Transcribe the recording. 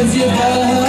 If you